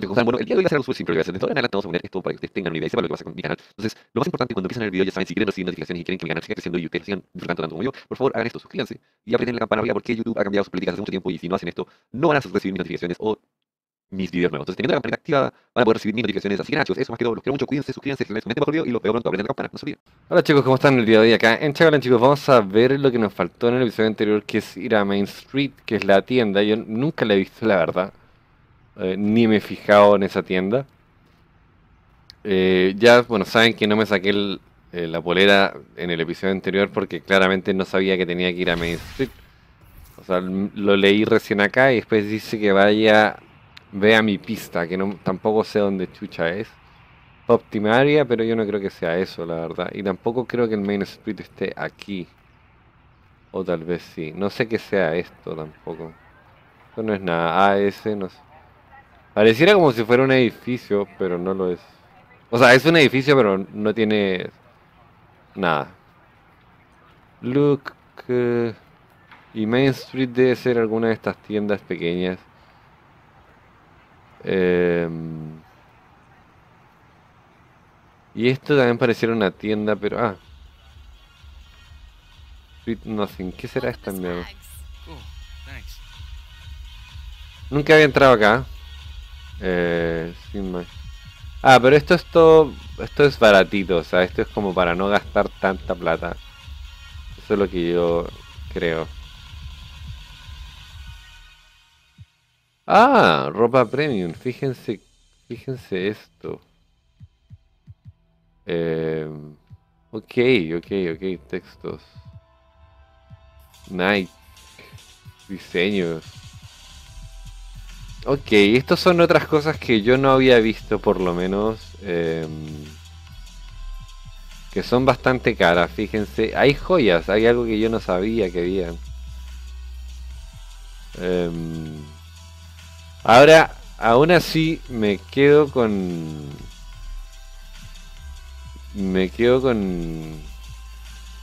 Bueno, el día de hoy va a ser algo súper simple. Desde ahora en adelante vamos a poner esto para que ustedes tengan una idea y sepan lo que pasa con mi canal. Entonces, lo más importante cuando empiezan el video, ya saben, si quieren recibir notificaciones y quieren que mi canal siga creciendo y ustedes sigan disfrutando tanto como yo, por favor hagan esto, suscríbanse y aprieten la campana arriba porque YouTube ha cambiado sus políticas hace mucho tiempo y si no hacen esto, no van a recibir mis notificaciones o mis videos nuevos. Entonces, teniendo la campanita activada, van a poder recibir mis notificaciones. Así que, nachos, eso más que todo. Los quiero mucho. Cuídense, suscríbanse, les comenten bajo el video y los veo pronto. Aprieten la campana, no se olviden. Hola chicos, ¿cómo están el día de hoy acá? En Chagalan chicos, vamos a ver lo que nos faltó en el episodio anterior, que es ir a Main Street, que es la tienda. Yo nunca la he visto, la verdad. Eh, ni me he fijado en esa tienda. Eh, ya, bueno, saben que no me saqué el, eh, la polera en el episodio anterior porque claramente no sabía que tenía que ir a Main Street. O sea, lo leí recién acá y después dice que vaya vea mi pista, que no, tampoco sé dónde chucha es. Optimaria, pero yo no creo que sea eso, la verdad. Y tampoco creo que el Main Street esté aquí. O tal vez sí. No sé qué sea esto tampoco. Esto no es nada. Ese no sé. Pareciera como si fuera un edificio, pero no lo es. O sea, es un edificio, pero no tiene nada. Look. y Main Street debe ser alguna de estas tiendas pequeñas Em, y esto también pareciera una tienda, pero... Ah. Sweet Nothing. ¿Qué será esta mierda? Nunca había entrado acá. Eh, sin más. Ah, pero esto es. Esto es baratito, o sea, esto es como para no gastar tanta plata. Eso es lo que yo creo. Ah, ropa premium. Fíjense, fíjense esto. Eh, ok, ok, ok. Textos. Nike. Diseños. Ok, estas son otras cosas que yo no había visto por lo menos. Em, que son bastante caras, fíjense. Hay joyas, hay algo que yo no sabía que había. Eh, Ahora, aún así, me quedo con. Me quedo con.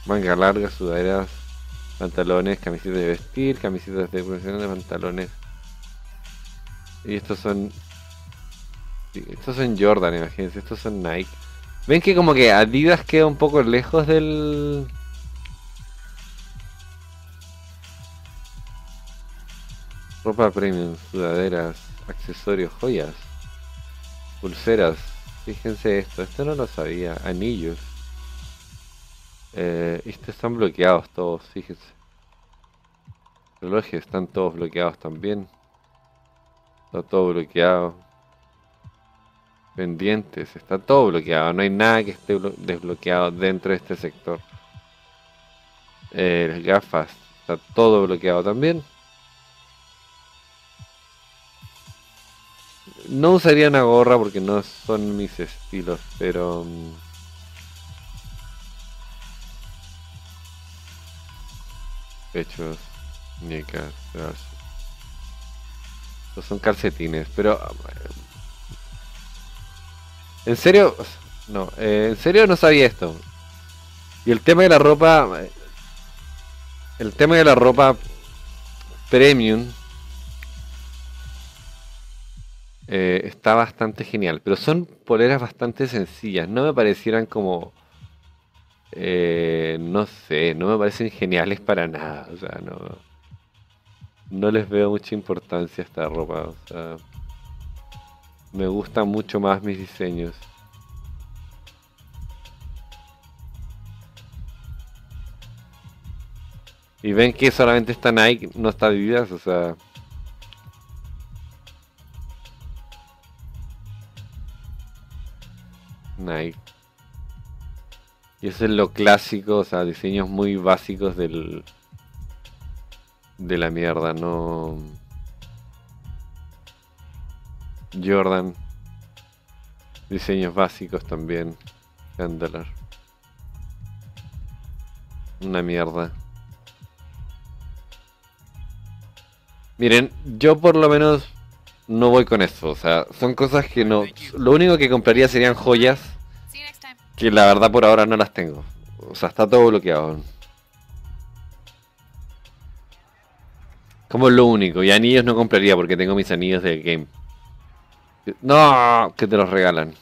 Manga larga, sudaderas, pantalones, camisetas de vestir, camisetas de de pantalones. Y estos son. estos son Jordan, imagínense, estos son Nike. Ven que como que Adidas queda un poco lejos del. Ropa premium, sudaderas, accesorios, joyas, pulseras. Fíjense esto, esto no lo sabía. Anillos. Eh, estos están bloqueados todos, fíjense. Relojes están todos bloqueados también. Está todo bloqueado. Pendientes, está todo bloqueado. No hay nada que esté desbloqueado dentro de este sector. Eh, las gafas, está todo bloqueado también. No usaría una gorra porque no son mis estilos, pero... Mm, pechos, muñecas, Son calcetines, pero... Eh, en serio... No, eh, en serio no sabía esto. Y el tema de la ropa... El tema de la ropa premium eh, está bastante genial. Pero son poleras bastante sencillas. No me parecieran como. Eh, no sé, no me parecen geniales para nada. O sea, no. No les veo mucha importancia a esta ropa. O sea, me gustan mucho más mis diseños. Y ven que solamente está Nike, no está Adidas, o sea. Nike. Y eso es lo clásico, o sea, diseños muy básicos del. De la mierda, no. Jordan. Diseños básicos también. Handler. Una mierda. Miren, yo por lo menos no voy con eso. O sea, son cosas que no. Lo único que compraría serían joyas. Que la verdad por ahora no las tengo. O sea, está todo bloqueado. Como lo único. Y anillos no compraría porque tengo mis anillos de game. No, que te los regalan.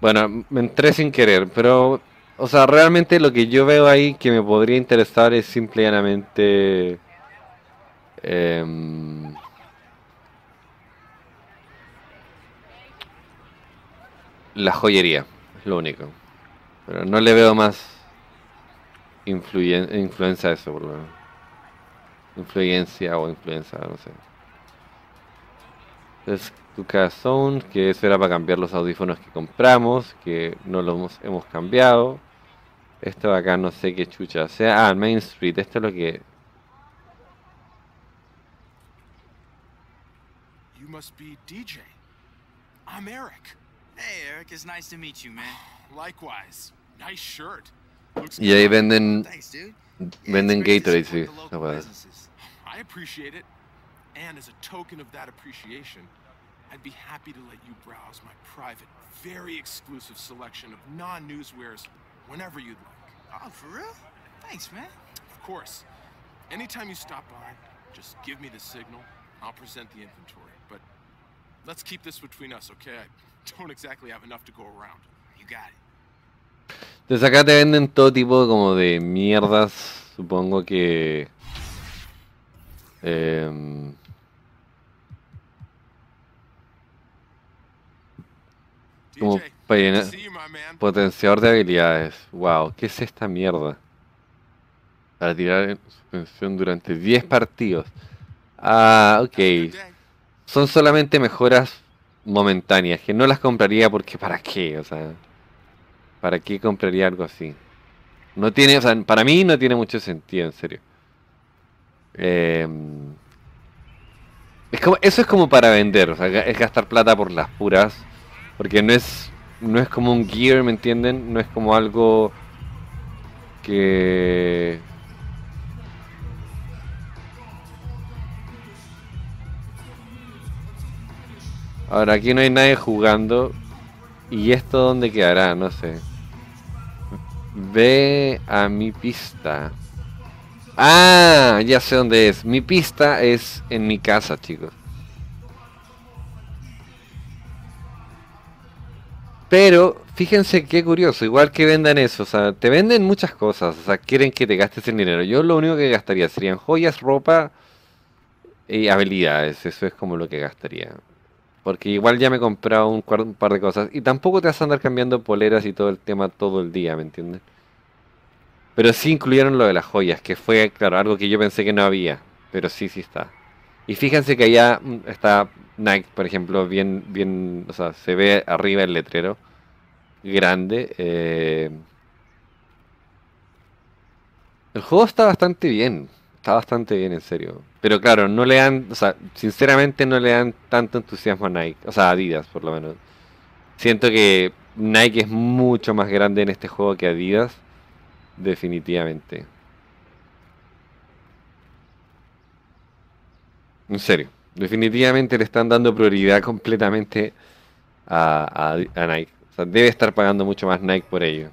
Bueno, me entré sin querer, pero, o sea, realmente lo que yo veo ahí que me podría interesar es simplemente... em, la joyería, es lo único. Pero no le veo más influencia a eso, por lo menos. Influencia o influencia, no sé. Es Zone, que eso era para cambiar los audífonos que compramos, que no los hemos, hemos cambiado. Esto de acá no sé qué chucha sea. Ah, Main Street, esto es lo que... You must be DJ. I'm Eric. Hey, Eric, it's nice to meet you, man. Likewise. Nice shirt. Looks Y ahí good. venden, Thanks, dude. venden it's great to Gatorade, sí. the esa local weá. Uh, businesses. I appreciate it. And as a token of that appreciation, I'd be happy to let you browse my private, very exclusive selection of non-newswares whenever you'd like. Oh, for real? Thanks, man. Of course. Anytime you stop by, just give me the signal. I'll present the inventory. But let's keep this between us, okay? I don't exactly have enough to go around. You got it. Entonces acá te venden todo tipo como de mierdas, supongo que... em, Como para llenar-. Potenciador de habilidades. Wow, ¿qué es esta mierda? Para tirar en suspensión durante 10 partidos. Ah, ok. Son solamente mejoras momentáneas, que no las compraría porque ¿para qué? O sea, ¿para qué compraría algo así? No tiene, o sea, para mí no tiene mucho sentido, en serio. Em, es como, eso es como para vender, o sea, es gastar plata por las puras, porque no es, no es como un gear, ¿me entienden? No es como algo que... Ahora aquí no hay nadie jugando. ¿Y esto dónde quedará? No sé. Ve a mi pista. Ah, ya sé dónde es. Mi pista es en mi casa, chicos. Pero fíjense qué curioso, igual que vendan eso, o sea, te venden muchas cosas, o sea, quieren que te gastes el dinero. Yo lo único que gastaría serían joyas, ropa y habilidades, eso es como lo que gastaría. Porque igual ya me he comprado un, par de cosas y tampoco te vas a andar cambiando poleras y todo el tema todo el día, ¿me entiendes? Pero sí incluyeron lo de las joyas, que fue, claro, algo que yo pensé que no había, pero sí, sí está. Y fíjense que allá mm, está Nike, por ejemplo, bien, bien, o sea, se ve arriba el letrero grande. eh. El juego está bastante bien, está bastante bien, en serio. Pero claro, no le dan, o sea, sinceramente no le dan tanto entusiasmo a Nike, o sea, a Adidas por lo menos. Siento que Nike es mucho más grande en este juego que Adidas, definitivamente. En serio, definitivamente le están dando prioridad completamente a, a- Nike. O sea, debe estar pagando mucho más Nike por ello.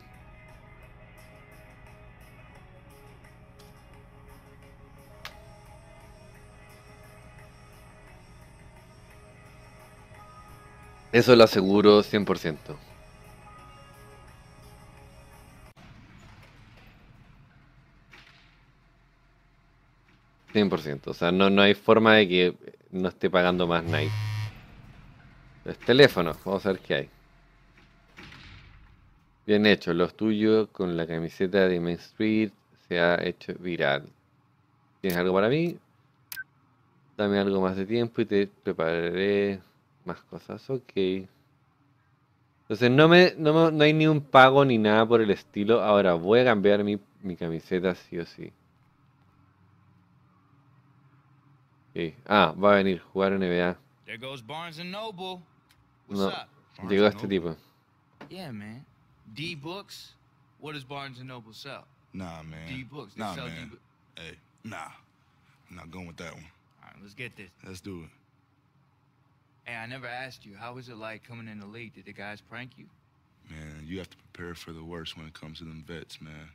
Eso lo aseguro 100%. ciento O sea, no, no hay forma de que no esté pagando más Nike. Los teléfonos, vamos a ver qué hay. Bien hecho, los tuyos con la camiseta de Main Street se ha hecho viral. ¿Tienes algo para mí? Dame algo más de tiempo y te prepararé más cosas. Ok. Entonces no me, no, me- no hay ni un pago ni nada por el estilo. Ahora voy a cambiar mi, mi camiseta sí o sí. Ok. Ah, va a venir jugar NBA. There goes Barnes and Noble. What's No, llegó este Noble. tipo. Yeah, man. D Books. What does Barnes and Noble sell? Nah, man. D Books. They Nah, sell D man. books. Hey, nah. I'm not going with that one. All right, let's get this. Let's do it. Hey, I never asked you. How was it like coming in the league? Did the guys prank you? Man, you have to prepare for the worst when it comes to them vets, man.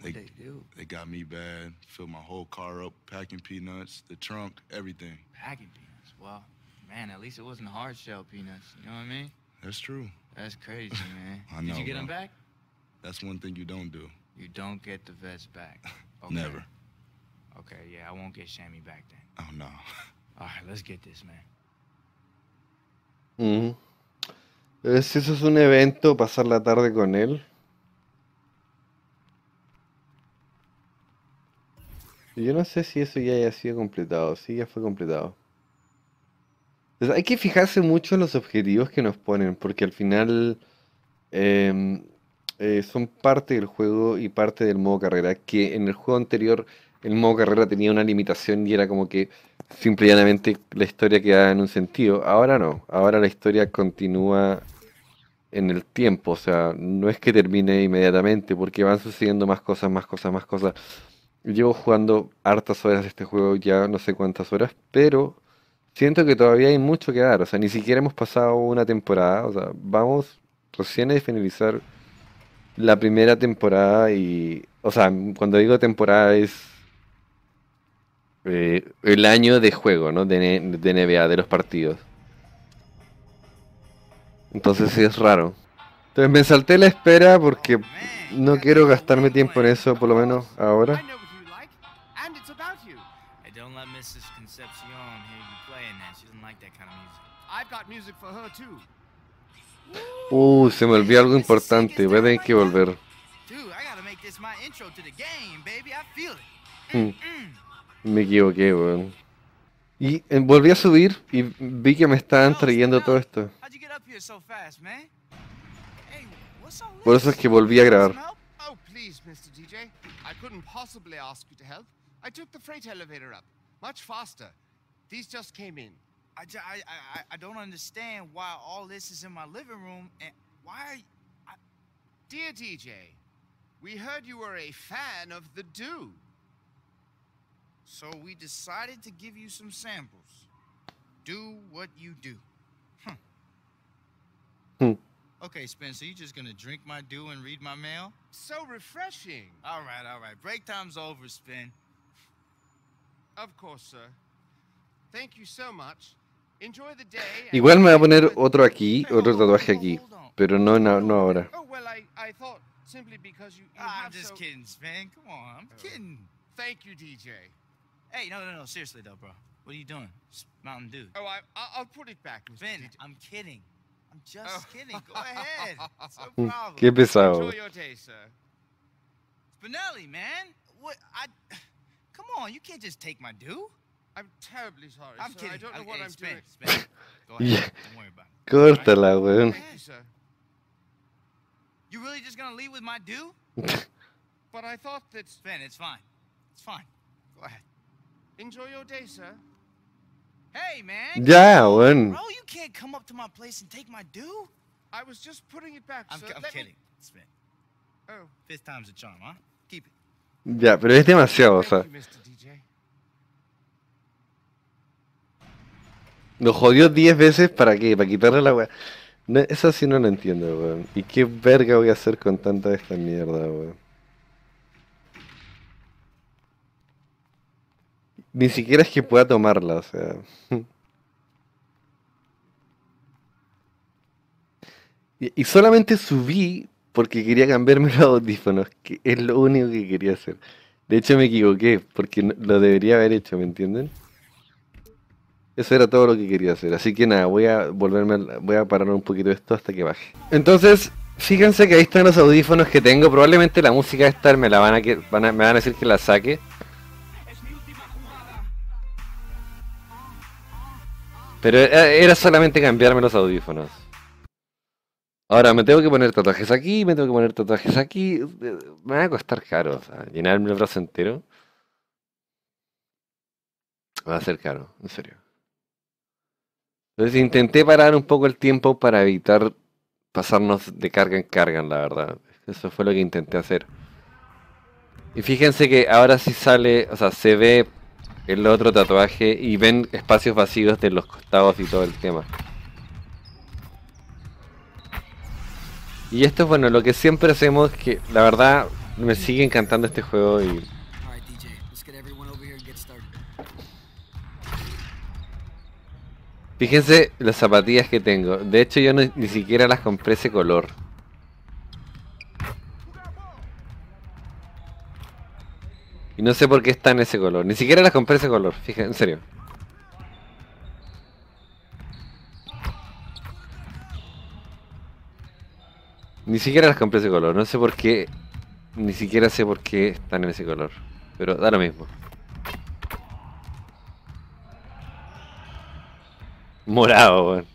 They, they do? they got me bad. Filled my whole car up, packing peanuts, the trunk, everything. Packing peanuts. Well, Man, at least it wasn't hard shell peanuts. You know what I mean? That's true. That's crazy, man. I Did you get them back? That's one thing you don't do. You don't get the vets back. Okay. Never. Okay, yeah, I won't get Shammy back then. Oh no. All right, let's get this, man. Eh, Si eso es un evento, pasar la tarde con él. Yo no sé si eso ya haya sido completado. Sí, ya fue completado. Entonces, hay que fijarse mucho en los objetivos que nos ponen, porque al final em, eh, son parte del juego y parte del modo carrera, que en el juego anterior el modo carrera tenía una limitación y era como que simple y llanamente la historia quedaba en un sentido. Ahora no, ahora la historia continúa en el tiempo, o sea, no es que termine inmediatamente, porque van sucediendo más cosas, más cosas, más cosas. Llevo jugando hartas horas este juego, ya no sé cuántas horas, pero siento que todavía hay mucho que dar, o sea, ni siquiera hemos pasado una temporada, o sea, vamos recién a finalizar la primera temporada y, o sea, cuando digo temporada es eh, el año de juego, ¿no? De, de NBA, de los partidos. Entonces sí es raro. Entonces me salté la espera porque no quiero gastarme tiempo en eso, por lo menos ahora. I know what you like, and it's about you. Hey, don't let Mrs. Concepcion hear you playing that. She doesn't like that kind of music. I've got music for her too. Uh, se me olvidó algo importante, voy a tener que volver. Dude, I gotta make this my intro to the game, baby. I feel it. Mm. Me equivoqué, weón. Y eh, volví a subir y vi que me estaban trayendo todo esto. How'd you get up here so fast, man? Hey, what's all Por eso es que volví a grabar. Oh, please, Mr. DJ. I couldn't possibly ask you to help. I took the freight elevator up. Much faster. These just came in. I, ju- I, I, I- I don't understand why all this is in my living room and why are you... Dear DJ, we heard you were a fan of the do. So we decided to give you some samples. Do what you do. Huh. Hmm. Okay, Spencer, you just gonna drink my dew and read my mail? So refreshing. All right, all right. Break time's over, Spin. Of course, sir. Thank you so much. Enjoy the day. Igual me voy a poner otro aquí, otro hold tatuaje aquí, pero no, no, no ahora. Oh, well, I, I thought simply because you, you Ah, I'm have just so... kidding, Spin. Come on, I'm Oh. kidding. Thank you, DJ. Hey, no, no, no. Seriously, though, bro. What are you doing? It's Mountain Dew. Oh, I, I- I'll put it back, Mr. Spin, DJ. I'm kidding. I'm just Oh. kidding. Go ahead. It's no Mm, problem. Qué pesado. Enjoy your day, sir. Spinelli, man. What? I. Come on, you can't just take my dew. I'm terribly sorry, I'm sir. kidding. I don't know Okay, what hey, I'm Spin, doing. Spin. Go ahead. Yeah. Don't worry about it. Córtala, weón. Thank you, sir. You really just gonna leave with my dew? But I thought that... Spin, it's fine. It's fine. Go ahead. Enjoy your day, sir. Hey, man. Ya, weón. Bro, you can't come up to my place and take my dew. I was just putting it back, I'm, sir. I'm Let me- kidding. Spin. Oh, Fifth time's a charm, huh? Keep it. Ya, pero es demasiado, o sea, lo jodió 10 veces para qué, para quitarle la weá. No, eso sí no lo entiendo, weón. ¿Y qué verga voy a hacer con tanta de esta mierda, weón? Ni siquiera es que pueda tomarla, o sea. Y, solamente subí porque quería cambiarme los audífonos, que es lo único que quería hacer. De hecho me equivoqué, porque no- lo debería haber hecho, ¿me entienden? Eso era todo lo que quería hacer. Así que nada, voy a volverme, voy a parar un poquito esto hasta que baje. Entonces, fíjense que ahí están los audífonos que tengo. Probablemente la música esta me la van a, que, van a- me van a decir que la saque. Pero era era solamente cambiarme los audífonos. Ahora me tengo que poner tatuajes aquí, me tengo que poner tatuajes aquí. eh, Me va a costar caro, o sea, llenarme el brazo entero. Va a ser caro, en serio. Entonces intenté parar un poco el tiempo para evitar pasarnos de carga en carga, la verdad. Eso fue lo que intenté hacer. Y fíjense que ahora sí sale, o sea, se ve el otro tatuaje y ven espacios vacíos de los costados y todo el tema. Y esto es bueno, lo que siempre hacemos, que la verdad me sigue encantando este juego y. Fíjense las zapatillas que tengo. De hecho, yo ni siquiera las compré ese color. Y no sé por qué están ese color. Ni siquiera las compré ese color. Fíjense, en serio. Ni siquiera las compré ese color. No sé por qué. Ni siquiera sé por qué están en ese color. Pero da lo mismo. Morado, weón.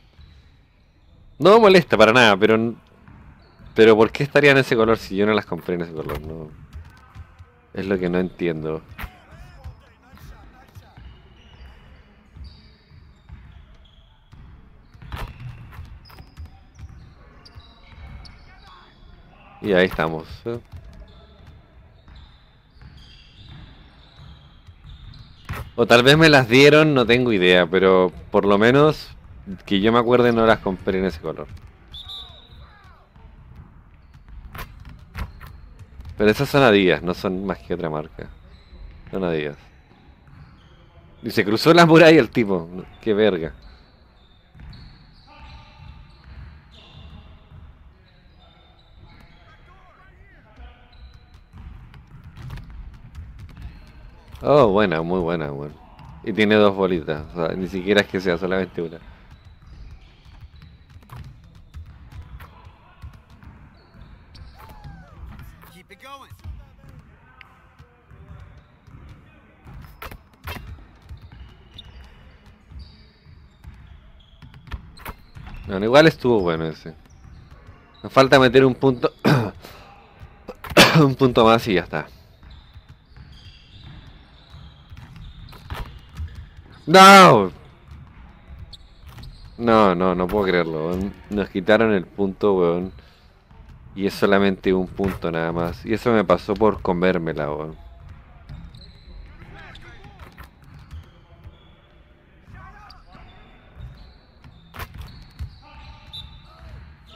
No molesta para nada, pero. Pero ¿por qué estarían en ese color si yo no las compré en ese color? No. Es lo que no entiendo. Y ahí estamos. O tal vez me las dieron, no tengo idea, pero por lo menos que yo me acuerde no las compré en ese color. Pero esas son Adidas, no son más que otra marca. Son Adidas. Y se cruzó la muralla el tipo. Qué verga. Oh, buena, muy buena, bueno. Y tiene dos bolitas, o sea, ni siquiera es que sea solamente una. Igual estuvo bueno ese. Nos falta meter un punto. un punto más y ya está. ¡No! No, no, no puedo creerlo. Nos quitaron el punto, weón. Y es solamente un punto nada más. Y eso me pasó por comérmela, weón.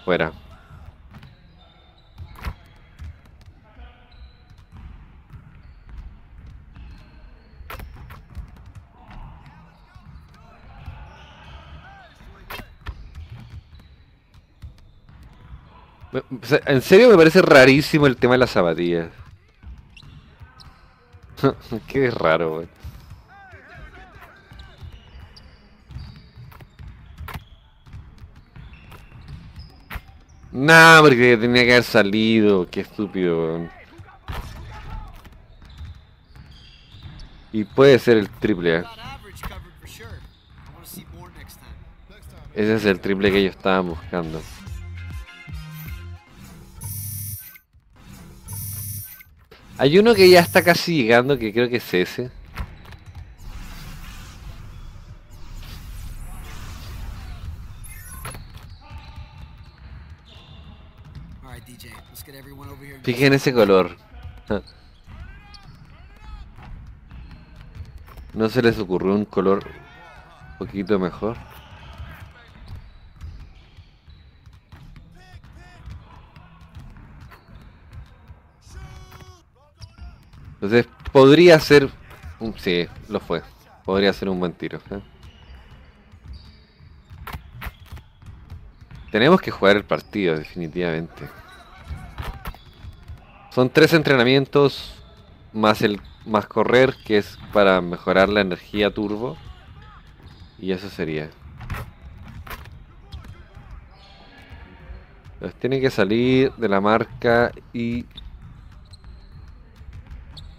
Fuera. En serio me parece rarísimo el tema de las zapatillas. Qué raro, weón. Nah, porque tenía que haber salido. Qué estúpido, weón. Y puede ser el triple. ¿eh? Next time. Ese es el triple que ellos estaban buscando. Hay uno que ya está casi llegando, que creo que es ese. All right, DJ, let's get Fíjense ese color. ¿No se les ocurrió un color un poquito mejor? Entonces, podría ser... Sí, lo fue. Podría ser un buen tiro. ¿eh? Tenemos que jugar el partido, definitivamente. Son tres entrenamientos más el más correr, que es para mejorar la energía turbo. Y eso sería. Entonces tiene que salir de la marca y...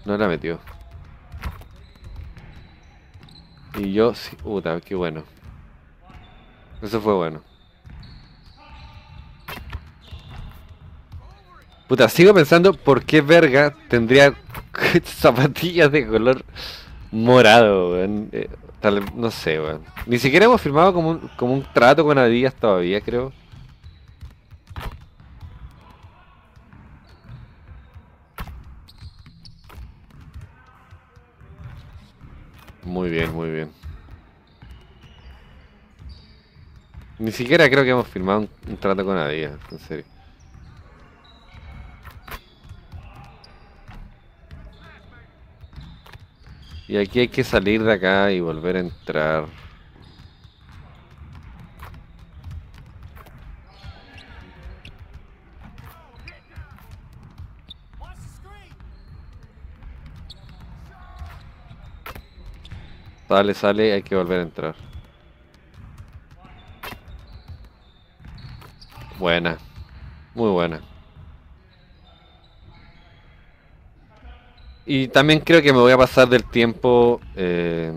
No la metió. Y yo sí... Puta, qué bueno. Eso fue bueno. Puta, sigo pensando por qué verga tendría zapatillas de color morado, weón. Eh, tal, no sé, weón. Ni siquiera hemos firmado como un, como un trato con Adidas todavía, creo. Muy bien, muy bien. Ni siquiera creo que hemos firmado un, un trato con Adidas, en serio. Y aquí hay que salir de acá y volver a entrar. Sale, sale, hay que volver a entrar. Buena. Muy buena. Y también creo que me voy a pasar del tiempo... eh,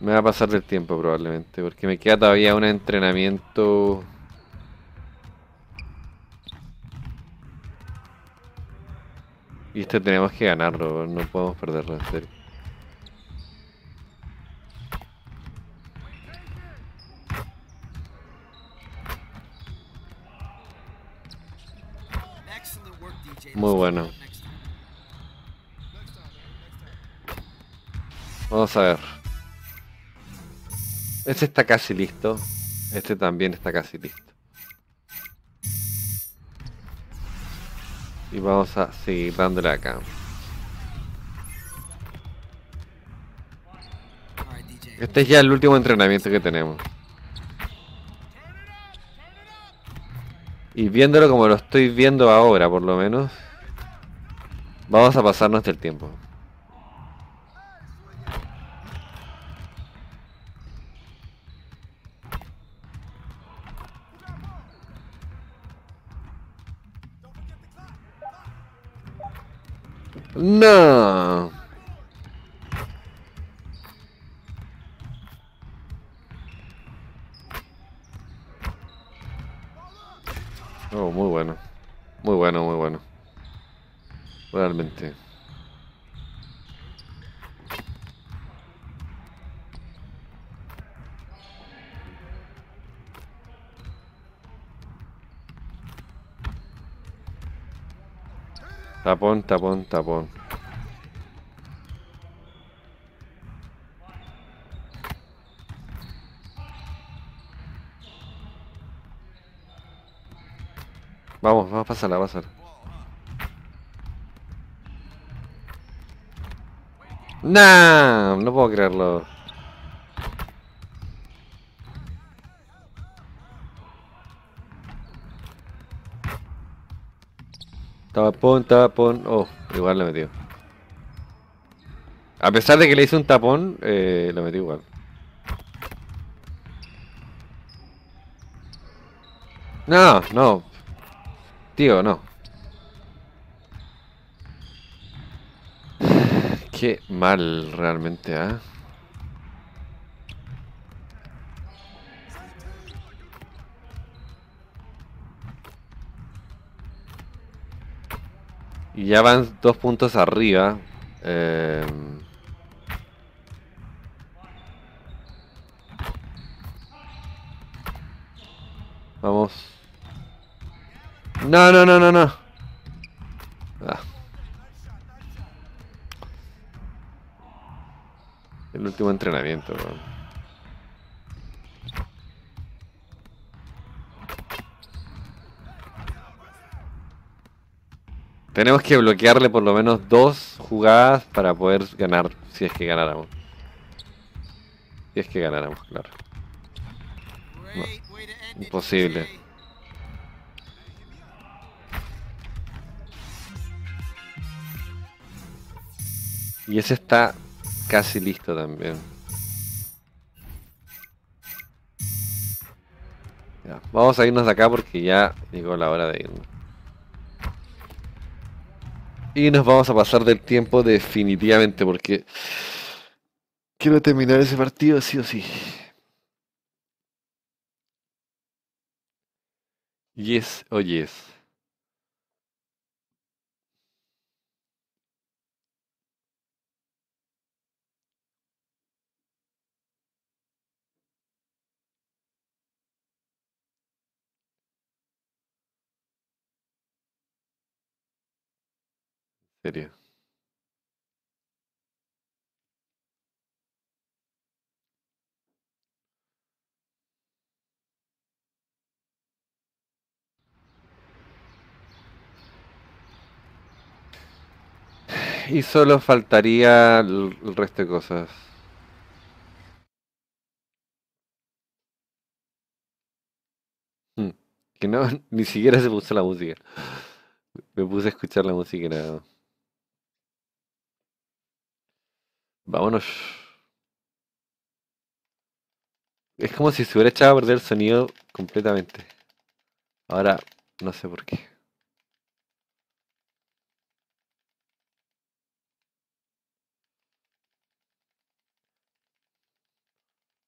Me va a pasar del tiempo probablemente, porque me queda todavía un entrenamiento... Y este tenemos que ganarlo, no podemos perderlo en serio. Muy bueno. Vamos a ver. Este está casi listo. Este también está casi listo. Y vamos a seguir dándole acá. Este es ya el último entrenamiento que tenemos. Y viéndolo como lo estoy viendo ahora, por lo menos, vamos a pasarnos del tiempo. No. Oh, muy bueno. Muy bueno, muy bueno. Realmente. Tapón, tapón, tapón. Vamos, vamos, pásala, pásala. Nah, no puedo creerlo. Tapón, tapón. Oh, igual lo metió. A pesar de que le hice un tapón, eh, lo metí igual. No, no. Tío, no. Qué mal realmente, ¿ah? Y ya van dos puntos arriba. em, Vamos. No, no, no, no, no. Ah. El último entrenamiento, weón. Tenemos que bloquearle por lo menos dos jugadas para poder ganar, si es que ganáramos. Si es que ganáramos, claro. Imposible. Y ese está casi listo también. Ya, vamos a irnos de acá porque ya llegó la hora de irnos. Y nos vamos a pasar del tiempo definitivamente porque quiero terminar ese partido sí o sí. Yes o yes. Y solo faltaría el, el resto de cosas. Hmm, Que no, ni siquiera se puso la música. Me puse a escuchar la música y nada. más. Vámonos. Es como si se hubiera echado a perder el sonido completamente. Ahora, no sé por qué.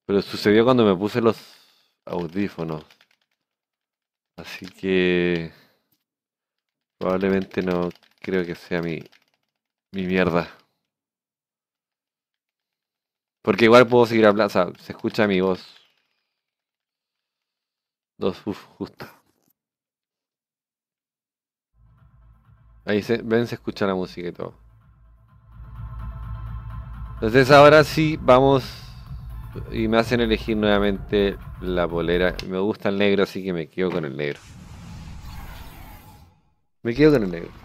Pero sucedió cuando me puse los audífonos. Así que probablemente no creo que sea mi, mi mierda. Porque igual puedo seguir hablando, o sea, se escucha mi voz. Dos, uf, justo. Ahí se, ven, se escucha la música y todo. Entonces ahora sí vamos y me hacen elegir nuevamente la polera. Me gusta el negro, así que me quedo con el negro. Me quedo con el negro.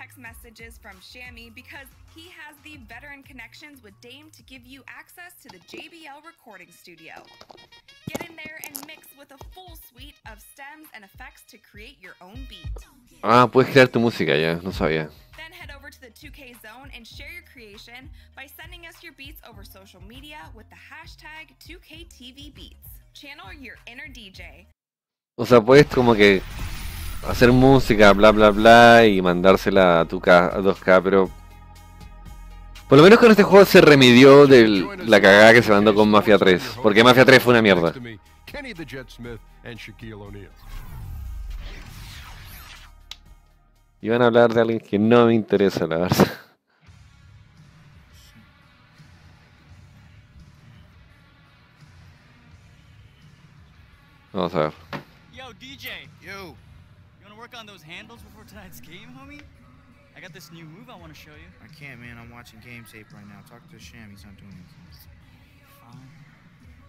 Text messages from Shammy because he has the veteran connections with Dame to give you access to the JBL recording studio. Get in there and mix with a full suite of stems and effects to create your own beat. Ah, puedes crear tu música ya, no sabía. Then head over to the 2K Zone and share your creation by sending us your beats over social media with the hashtag 2KTVBeats. Channel your inner DJ. O sea, puedes como que hacer música, bla bla bla, y mandársela a tu K, a 2K, pero por lo menos con este juego se remedió de la cagada que se mandó con Mafia 3, porque Mafia 3 fue una mierda. Iban a hablar de alguien que no me interesa, la verdad. Vamos a ver. Work on those handles before tonight's game, homie? I got this new move I wanna show you. I can't, man. I'm watching game tape right now. Talk to Shammy. He's not doing anything. Fine.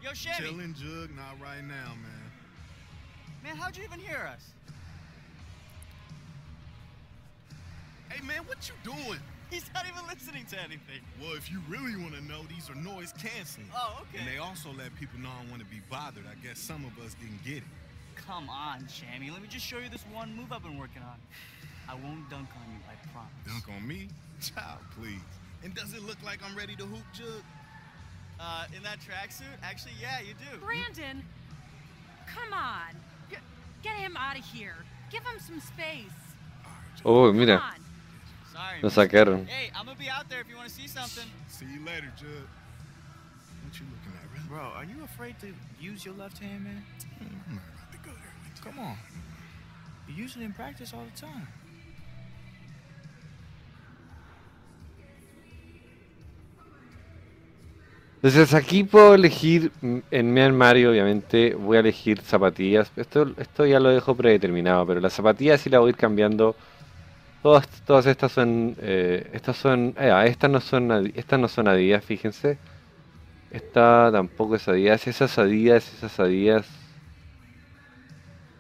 Yo, Chevy! Chilling, Jug, not right now, man. Man, how'd you even hear us? Hey, man, what you doing? He's not even listening to anything. Well, if you really want to know, these are noise canceling. Oh, okay. And they also let people know I want to be bothered. I guess some of us didn't get it. Come on, Shammy. Let me just show you this one move I've been working on. I won't dunk on you, I promise. Dunk on me? Child, please. And does it look like I'm ready to hoop, Jug? Uh, in that tracksuit? Actually, yeah, you do. Brandon, come on. Get, get him out of here. Give him some space. Oh, Come mira, on. Sorry. lo man. sacaron. Hey, I'm gonna be out there if you wanna see something. See you later, Jug. What you looking at, really? Bro, are you afraid to use your left hand, man? I'm not Come on. In practice all the time. Entonces aquí puedo elegir, mm, en mi armario obviamente voy a elegir zapatillas. Esto, esto ya lo dejo predeterminado, pero las zapatillas sí las voy a ir cambiando. Todas, todas estas son, eh, estas son, eh, ah, estas no son, estas no son Adidas, fíjense. Esta tampoco es Adidas, esas Adidas, esas Adidas.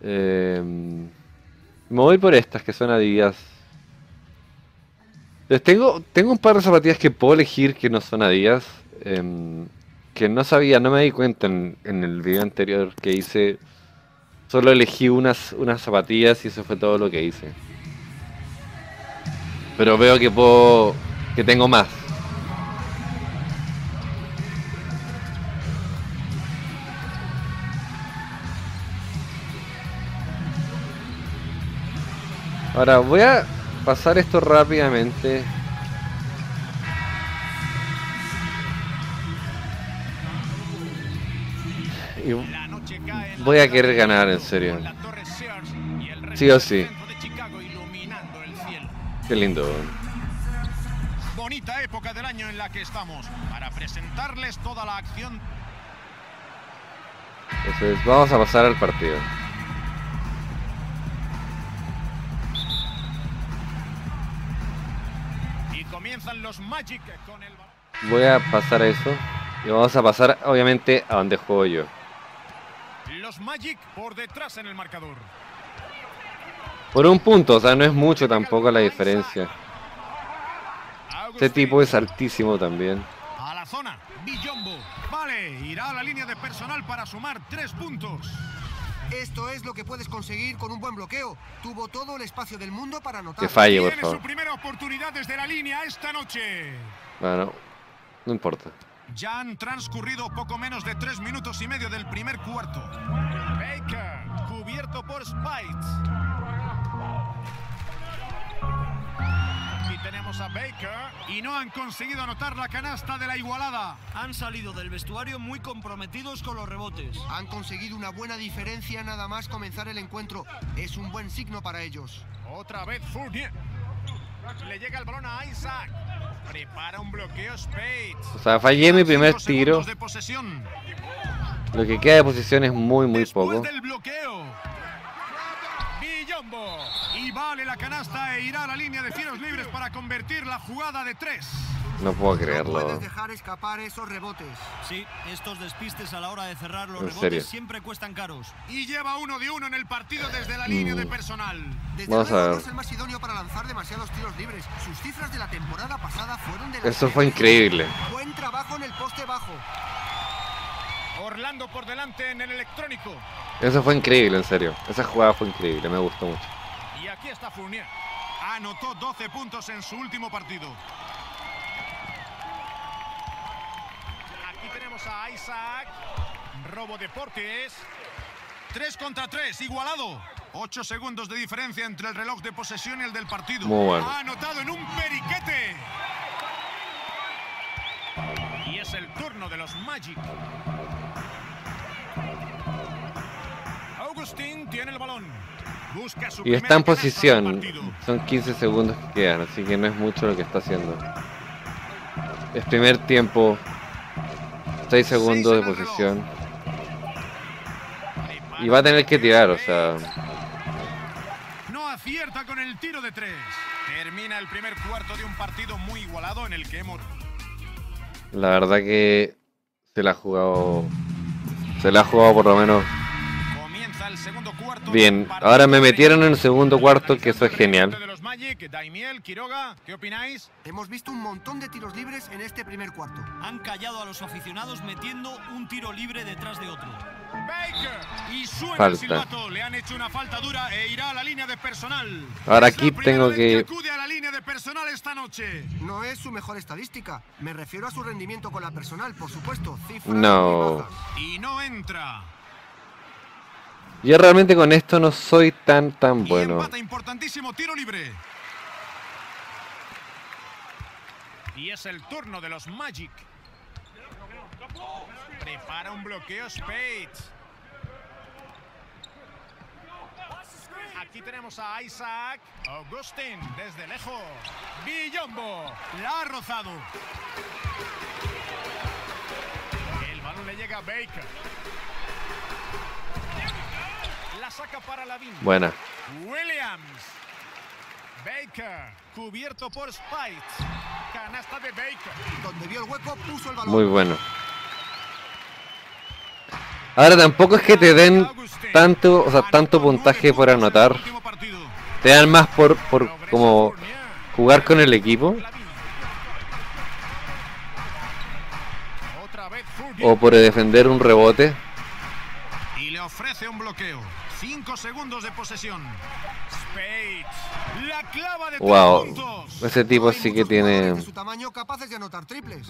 Em, me voy por estas que son Adidas. Entonces tengo, tengo un par de zapatillas que puedo elegir que no son Adidas. em, que no sabía, no me di cuenta en, en el video anterior que hice. Solo elegí unas, unas zapatillas y eso fue todo lo que hice. Pero veo que puedo. que tengo más. Ahora voy a pasar esto rápidamente. Y voy a querer ganar, en serio. Sí o sí. Qué lindo. Bonita época del año en la que estamos para presentarles toda la acción Entonces vamos a pasar al partido. Comienzan los Magic con el. Voy a pasar a eso. Y vamos a pasar, obviamente, a donde juego yo. Los Magic por detrás en el marcador. Por un punto, o sea, no es mucho tampoco la diferencia. Este tipo es altísimo también. A la zona, Villombo. Vale, irá a la línea de personal para sumar tres puntos. Esto es lo que puedes conseguir con un buen bloqueo. Tuvo todo el espacio del mundo para anotar. Que falle, por Tiene favor. su primera oportunidad desde la línea esta noche. Bueno, no importa. Ya han transcurrido poco menos de tres minutos y medio del primer cuarto. Baker, cubierto por Spites. Tenemos a Baker y no han conseguido anotar la canasta de la igualada. Han salido del vestuario muy comprometidos con los rebotes. Han conseguido una buena diferencia nada más comenzar el encuentro. Es un buen signo para ellos. Otra vez Fournier. Le llega el balón a Isaac. Prepara un bloqueo Spades. O sea, fallé mi primer tiro. posesión. Lo que queda de posición es muy, muy poco. del bloqueo. Y vale la canasta e irá a la línea de tiros libres para convertir la jugada de tres. No puedo Puedes creerlo. dejar escapar esos rebotes. Sí, estos despistes a la hora de cerrar los ¿En rebotes serio? siempre cuestan caros. Y lleva uno de uno en el partido desde la línea de Mm. personal. Desde Vamos a ver. no es el más idóneo para lanzar demasiados tiros libres. Sus cifras de la temporada pasada fueron de las Eso fue increíble. Buen trabajo en el poste bajo. Orlando por delante en el electrónico. Eso fue increíble, en serio. Esa jugada fue increíble, me gustó mucho. Y aquí está Fournier. Anotó 12 puntos en su último partido. Aquí tenemos a Isaac. Robo deportes. 3 contra 3, igualado. 8 segundos de diferencia entre el reloj de posesión y el del partido. Muy bueno. Ha anotado en un periquete. Y es el turno de los Magic. Y está en posición. Son 15 segundos que quedan, así que no es mucho lo que está haciendo. Es primer tiempo. 6 segundos de posición. Y va a tener que tirar, o sea. No acierta con el tiro de tres. Termina el primer cuarto de un partido muy igualado en el que hemos La verdad que se la ha jugado. Se la ha jugado por lo menos bien. Ahora me metieron en el segundo cuarto, que eso es genial. Hemos visto un montón de tiros libres en este primer cuarto. Han callado a los aficionados metiendo un tiro libre detrás de otro. Falta. silbato. Le han hecho una falta dura e irá a la línea de personal. Ahora aquí tengo que- acude a la línea de personal esta noche. No es su mejor estadística. Me refiero a su rendimiento con la personal, por supuesto. Cifras No. Y no entra. Yo realmente con esto no soy tan tan Y bueno. empata importantísimo tiro libre. Y es el turno de los Magic. Prepara un bloqueo Spades. Aquí tenemos a Isaac. Augustin desde lejos. Villombo. La ha rozado. El balón le llega a Baker. Saca para la Buena. Williams. Baker, cubierto por Spites. Canasta de Baker. Donde vio el hueco, puso el balón. Muy bueno. Ahora tampoco es que te den tanto, o sea, tanto puntaje por anotar. Te dan más por, por como jugar con el equipo o por defender un rebote. Y le ofrece un bloqueo. Cinco segundos de posesión. Spades. La clava de Wow, puntos. ese tipo sí que tiene. De su tamaño, capaces de anotar triples.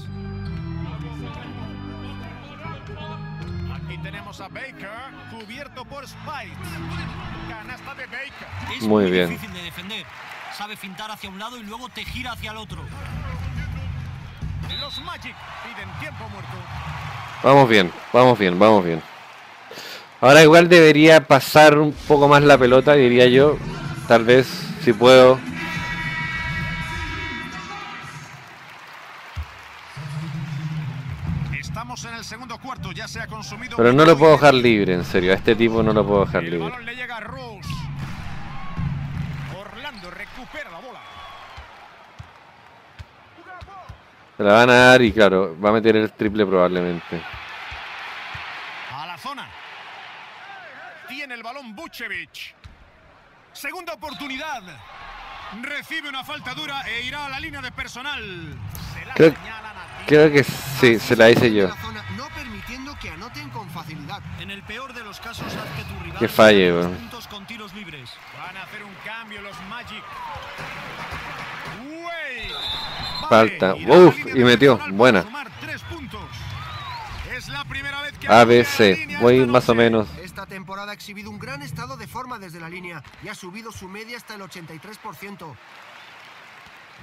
Aquí tenemos a Baker, cubierto por Spites. Canasta de Baker. Es Muy muy, bien. difícil de defender. Sabe fintar hacia un lado y luego te gira hacia el otro. Los Magic piden tiempo muerto. Vamos bien, vamos bien, vamos bien. Ahora igual debería pasar un poco más la pelota, diría yo. Tal vez, si puedo. Estamos en el segundo cuarto, ya se ha consumido. Pero no lo puedo dejar libre, en serio. A este tipo no lo puedo dejar El libre. balón le llega a Rose. Orlando recupera la bola. Se la van a dar y claro, va a meter el triple probablemente. A la zona. Tiene el balón Bucevic. Segunda oportunidad. Recibe una falta dura e irá a la línea de personal. Se la Creo, creo que sí, se la hice yo. No permitiendo que anoten con facilidad. En el peor de los casos, haz que tu rival Que falle, gane los weón. puntos con tiros libres. Van a hacer un cambio los Magic. Wade. Falta. Uf, y metió. Buena. sumar tres puntos. Es la primera vez que ABC. Voy más o menos. Esta temporada ha exhibido un gran estado de forma desde la línea y ha subido su media hasta el 83%.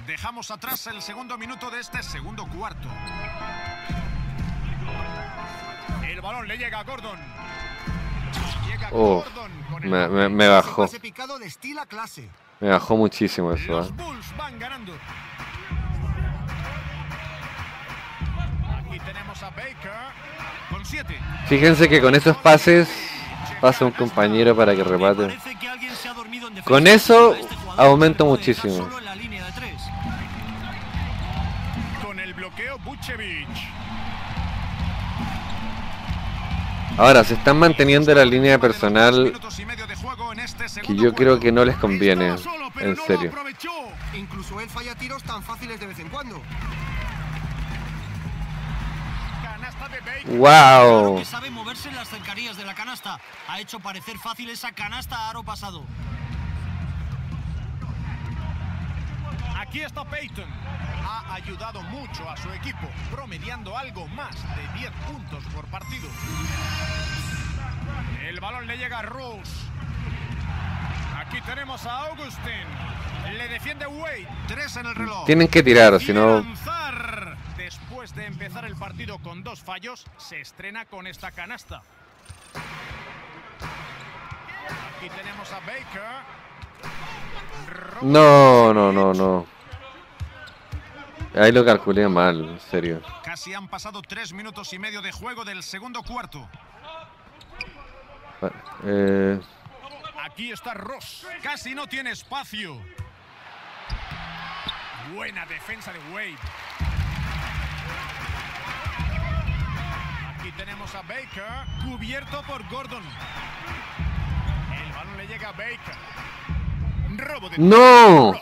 Dejamos atrás el segundo minuto de este segundo cuarto. El balón le llega a Gordon. Llega Oh, Gordon con el me, me, me bajó. Pase picado de estilo clase. Me bajó muchísimo eso. Los ¿eh? Bulls van ganando. Aquí tenemos a Baker con siete. Fíjense que con esos pases pasa un compañero para que remate. Con eso A jugador aumento se le puede dejar muchísimo. Con el bloqueo. Ahora, se están manteniendo la línea de personal este que yo creo que no les conviene. En serio. aprovechó. Incluso él falla tiros tan fáciles de vez en cuando. ¡Wow! que sabe moverse en las cercanías de la canasta. Ha hecho parecer fácil esa canasta a aro pasado. Aquí está Peyton. Ha ayudado mucho a su equipo, promediando algo más de 10 puntos por partido. El balón le llega a Rose. Aquí tenemos a Augustin. Le defiende Wade. Tres en el reloj. Tienen que tirar, si no, lanzar. Después de empezar el partido con dos fallos, se estrena con esta canasta. Aquí tenemos a Baker. no, no, no, no. Ahí lo calculé mal, en serio. Casi han pasado tres minutos y medio de juego del segundo cuarto. Eh, Aquí está Ross. Casi no tiene espacio. Buena defensa de Wade. Aquí tenemos a Baker, cubierto por Gordon. El balón le llega a Baker. Robo de ¡No!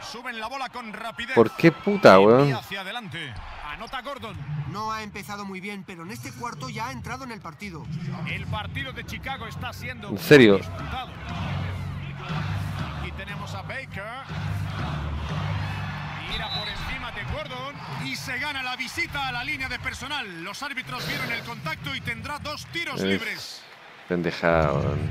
Suben la bola con rapidez. ¿Por qué puta, weón? hacia adelante. Anota Gordon. No ha empezado muy bien, pero en este cuarto ya ha entrado en el partido. El partido de Chicago está siendo ¿En serio? disputado. Aquí tenemos a Baker. Tira por encima de Gordon y se gana la visita a la línea de personal. Los árbitros vieron el contacto y tendrá dos tiros libres. Es pendejada, weón.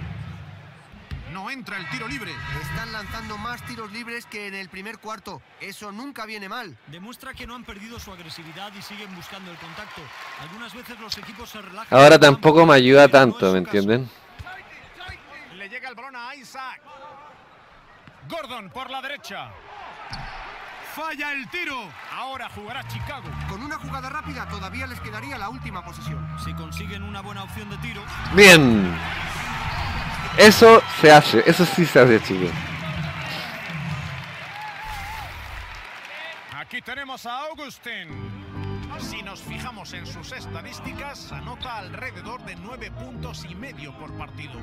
No entra el tiro libre. Están lanzando más tiros libres que en el primer cuarto. Eso nunca viene mal. Demuestra que no han perdido su agresividad y siguen buscando el contacto. Algunas veces los equipos se relajan. Ahora tampoco me ayuda tanto, ¿me entienden? Le llega el balón a Isaac. Gordon por la derecha. Falla el tiro. Ahora jugará Chicago. Con una jugada rápida todavía les quedaría la última posesión. Si consiguen una buena opción de tiro, Bien. Eso se hace, eso sí se hace, chicos. Aquí tenemos a Augustin. Si nos fijamos en sus estadísticas, anota alrededor de nueve puntos y medio por partido.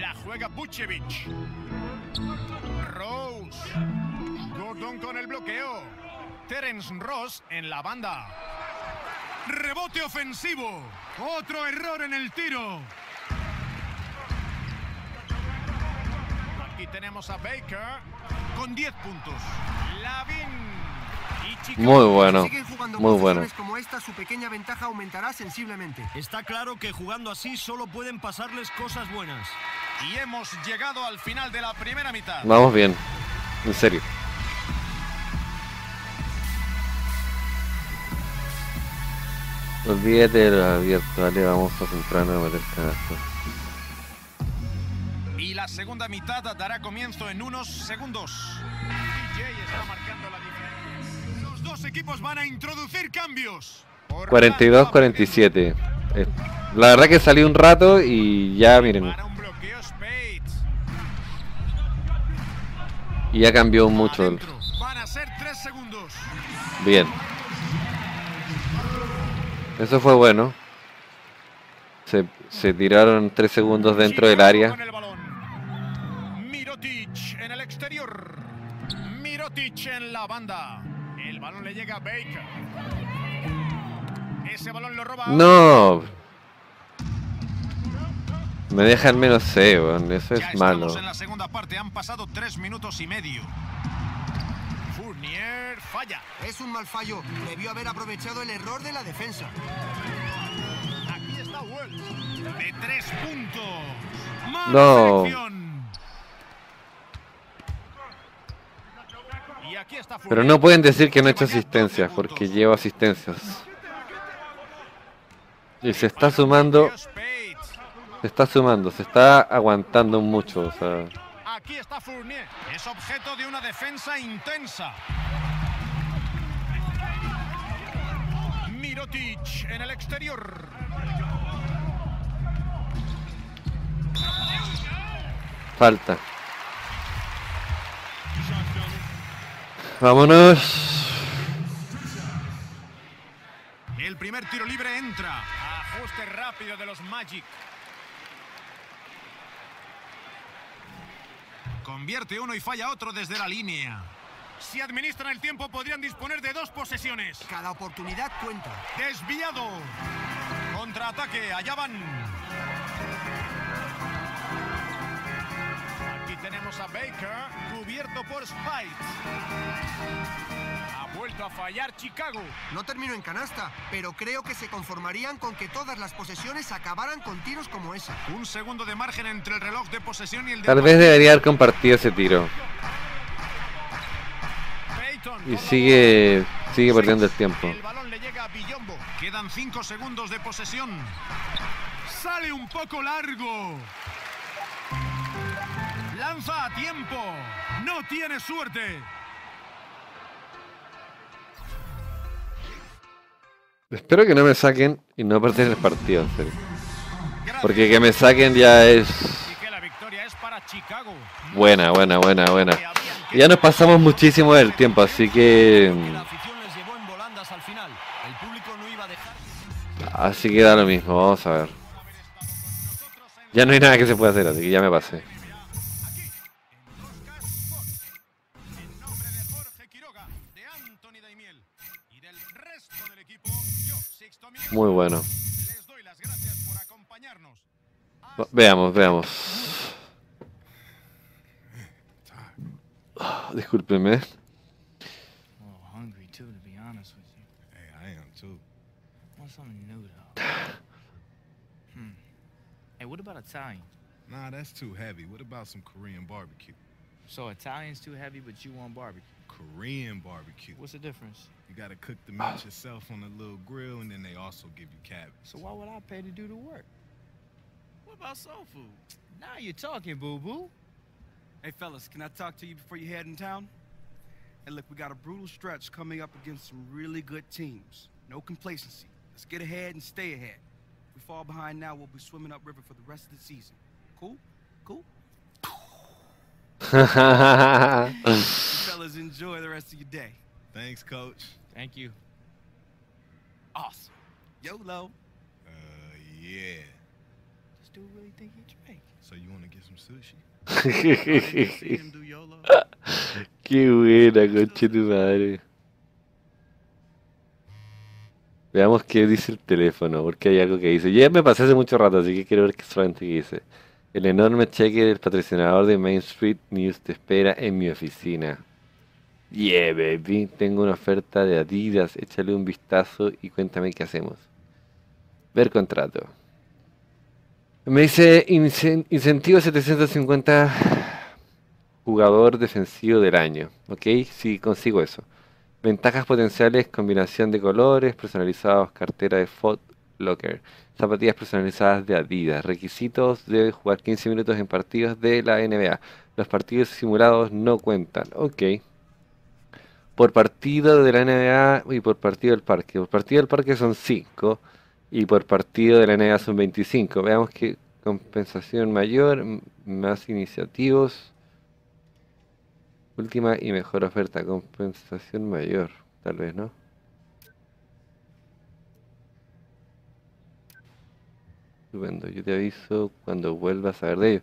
La juega Buchevich. Rose. Gordon con el bloqueo. Terence Ross en la banda. Rebote ofensivo. Otro error en el tiro. Aquí tenemos a Baker con 10 puntos. Lavin. Y Chicago Muy bueno, Si siguen jugando muy bueno. como esta, su pequeña ventaja aumentará sensiblemente. está claro que jugando así solo pueden pasarles cosas buenas. Y hemos llegado al final de la primera mitad. Vamos bien, en serio. Olvídate de los abiertos, vale, vamos a centrarnos en meter canastas. Y la segunda mitad dará comienzo en unos segundos. DJ está marcando la diferencia. Los dos equipos van a introducir cambios. 42-47. Eh, La verdad que salí un rato y ya, miren. Y ya cambió mucho. Van a ser tres segundos. Bien. Eso fue bueno. Se, se tiraron 3 segundos dentro del área. Mirotic en el exterior. Mirotic en la banda. El balón le llega a Baker. Ese balón lo roba. No. Me deja al menos C. Eso es malo. en la segunda parte, han pasado tres minutos y medio. Fournier falla. Es un mal fallo. Debió haber aprovechado el error de la defensa. Aquí está Wells. De tres puntos. Mala No. selección. Y aquí está Pero no pueden decir que no he hecho asistencias, porque llevo asistencias. Y se está sumando. Se está sumando, se está aguantando mucho. O sea, Aquí está Fournier. Es objeto de una defensa intensa. Mirotic en el exterior. falta. Vámonos. El primer tiro libre entra. Ajuste rápido de los Magic. Convierte uno y falla otro desde la línea. Si administran el tiempo podrían disponer de dos posesiones. Cada oportunidad cuenta. Desviado. Contraataque. Allá van. Aquí tenemos a Baker cubierto por Spikes. Vuelto a fallar Chicago. No terminó en canasta, pero creo que se conformarían con que todas las posesiones acabaran con tiros como esa. Un segundo de margen entre el reloj de posesión y el de Tal vez debería haber compartido ese tiro. Y sigue, sigue perdiendo el tiempo. El balón le llega a Villombo. Quedan cinco segundos de posesión. Sale un poco largo. Lanza a tiempo. No tiene suerte. Espero que no me saquen y no perder el partido, en serio. Porque que me saquen ya es buena, buena, buena, buena. Ya nos pasamos muchísimo del tiempo, así que... Así que da lo mismo, vamos a ver. Ya no hay nada que se pueda hacer, así que ya me pasé. Something new though. hmm. Hey, what about Italian? Nah, that's too heavy. What about some Korean barbecue? So Italian's too heavy, but you want barbecue. Korean barbecue. What's the difference? You gotta cook the meat yourself on a little grill, and then they also give you cabbage. So why would I pay to do the work? What about soul food? Now you're talking, boo boo. Hey, fellas, can I talk to you before you head in town? Hey, look, we got a brutal stretch coming up against some really good teams. No complacency. Let's get ahead and stay ahead. If we fall behind now, we'll be swimming upriver for the rest of the season. Cool? Cool? fellas enjoy the rest of your day. Thanks, coach. Thank you. Awesome. YOLO. Uh, yeah. This dude really think he Drake. So you wanna get some sushi? Qué buena, conche tu madre. Veamos qué dice el teléfono, porque hay algo que dice. Ya me pasé hace mucho rato, así que quiero ver qué solamente dice. El enorme cheque del patrocinador de Main Street News te espera en mi oficina. Yeah, baby. Tengo una oferta de Adidas. Échale un vistazo y cuéntame qué hacemos. Ver contrato. Me dice incen- incentivo 750 jugador defensivo del año. ¿Ok? Sí, consigo eso. Ventajas potenciales, combinación de colores, personalizados, cartera de Foot Locker, zapatillas personalizadas de Adidas. Requisitos, debe jugar 15 minutos en partidos de la NBA. Los partidos simulados no cuentan. Ok. Por partido de la NBA y por partido del parque. Por partido del parque son 5 y por partido de la NBA son 25. Veamos que compensación mayor, más iniciativos. Última y mejor oferta, compensación mayor, tal vez, ¿no? Estupendo, yo te aviso cuando vuelvas a saber de ello.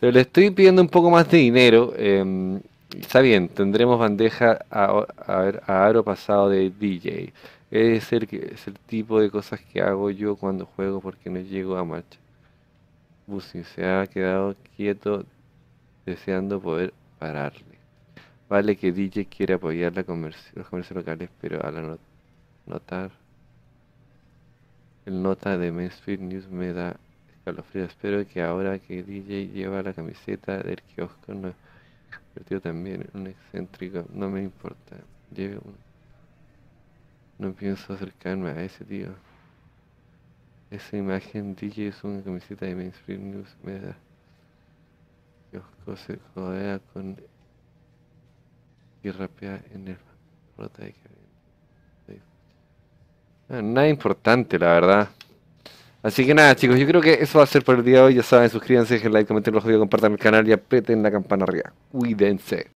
Pero le estoy pidiendo un poco más de dinero. em, está bien, tendremos bandeja a, a, a aro pasado de DJ. Es el, es el tipo de cosas que hago yo cuando juego porque no llego a marcha. Busi se ha quedado quieto deseando poder pararle. Vale que DJ quiere apoyar la los comercios locales, pero al notar el nota de Main Street News me da escalofrío. Espero que ahora que DJ lleva la camiseta del kiosco no convertido también en un excéntrico. No me importa. Lleve un... No pienso acercarme a ese tío. Esa imagen DJ es una camiseta de Main Street News me da. Kiosco se codea con y rapea en el rota de Kevin. Ah, Nada importante, la verdad. Así que nada, chicos, yo creo que eso va a ser por el día de hoy. Ya saben, suscríbanse, dejen like, comenten los videos, compartan el canal y aprieten la campana arriba. Cuídense.